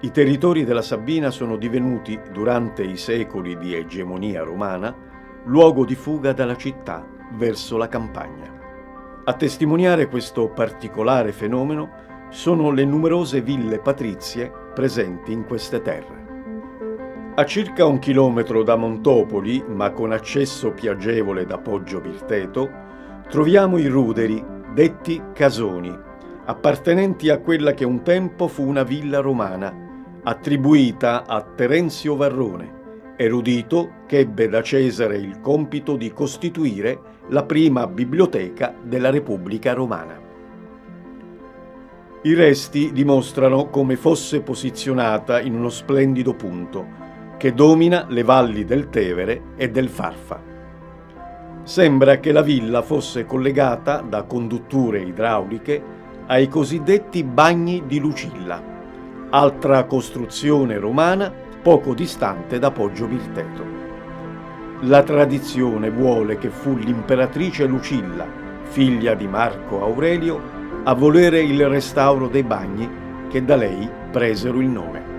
I territori della Sabina sono divenuti, durante i secoli di egemonia romana, luogo di fuga dalla città verso la campagna. A testimoniare questo particolare fenomeno sono le numerose ville patrizie presenti in queste terre. A circa un chilometro da Montopoli, ma con accesso piacevole da Poggio Virteto, troviamo i ruderi, detti casoni, appartenenti a quella che un tempo fu una villa romana, attribuita a Terenzio Varrone, erudito che ebbe da Cesare il compito di costituire la prima biblioteca della Repubblica Romana. I resti dimostrano come fosse posizionata in uno splendido punto, che domina le valli del Tevere e del Farfa. Sembra che la villa fosse collegata da condutture idrauliche ai cosiddetti bagni di Lucilla, altra costruzione romana poco distante da Poggio Virteto. La tradizione vuole che fu l'imperatrice Lucilla, figlia di Marco Aurelio, a volere il restauro dei bagni che da lei presero il nome.